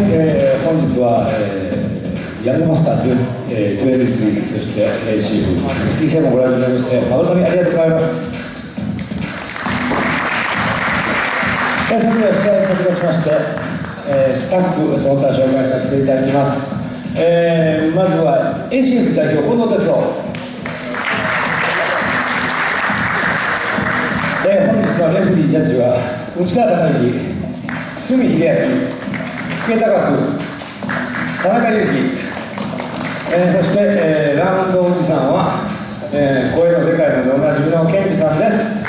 えー、本日は、えー、ヤングマスターえー、23そして、えー、シーフ T7 もご覧いただきまして誠にありがとうございます。えー、それで試合に先立ちまして、えー、スタッフその他紹介させていただきます、えー、まずは A シーフ代表近藤哲夫えー、本日のレフリージャッジは内川貴之角秀明。福江高君田中裕樹、えー、そして、えー、ラーメンドおじさんは、えー、声のでかいのでおなじみの健二さんです、